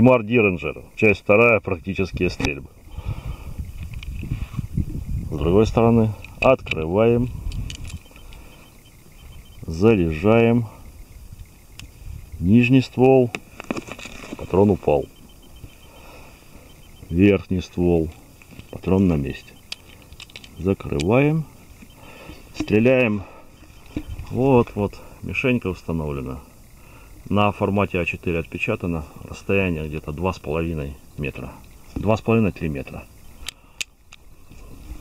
Тимар Диренджер. Часть вторая. Практические стрельбы. С другой стороны открываем. Заряжаем. Нижний ствол. Патрон упал. Верхний ствол. Патрон на месте. Закрываем. Стреляем. Вот, вот. Мишенька установлена. На формате А4 отпечатано. Расстояние где-то 2,5 метра. 2,5-3 метра.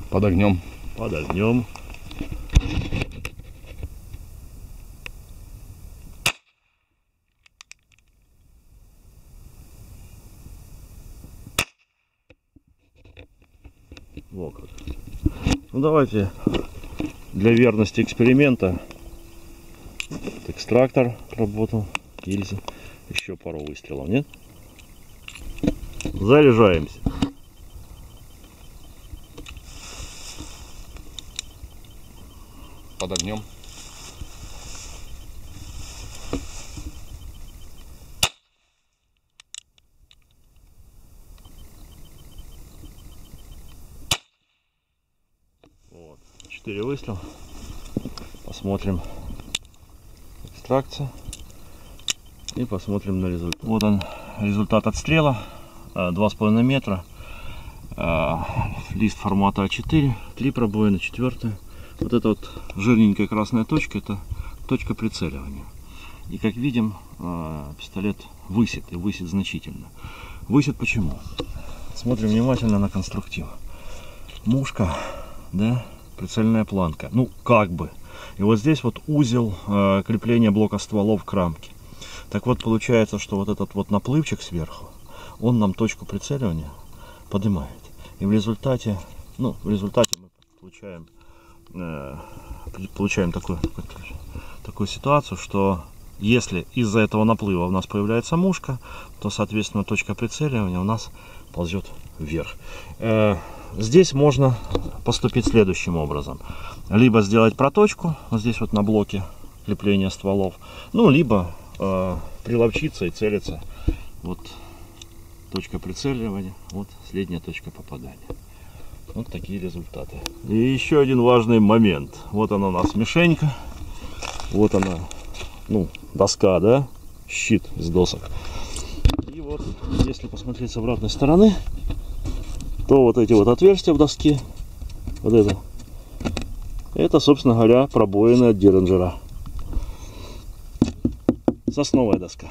Под огнем. Под огнем. Вот как. Ну давайте для верности эксперимента экстрактор работал, гильзы, еще пару выстрелов, нет? Заряжаемся. Под огнем. Вот. Четыре выстрела. Посмотрим экстракция. И посмотрим на результат. Вот он результат отстрела. а, Два с половиной метра. А, Лист формата А4. Три пробоины, четвертая. Вот эта вот жирненькая красная точка, это точка прицеливания. И как видим, а, пистолет высит, и высит значительно. Высит почему? Смотрим внимательно на конструктив. Мушка, да, прицельная планка. Ну, как бы. И вот здесь вот узел э, крепления блока стволов к рамке. Так вот, получается, что вот этот вот наплывчик сверху, он нам точку прицеливания поднимает. И в результате, ну, в результате мы получаем, э, получаем такую, такую ситуацию, что если из-за этого наплыва у нас появляется мушка, то, соответственно, точка прицеливания у нас ползет вверх. Э, Здесь можно поступить следующим образом. Либо сделать проточку, вот здесь вот на блоке крепления стволов, ну, либо э, приловчиться и целиться. Вот точка прицеливания, вот средняя точка попадания. Вот такие результаты. И еще один важный момент. Вот она у нас мишенька. Вот она, ну, доска, да, щит из досок. И вот, если посмотреть с обратной стороны, то вот эти вот отверстия в доске, вот это, это, собственно говоря, пробоины от Деренджера. Сосновая доска.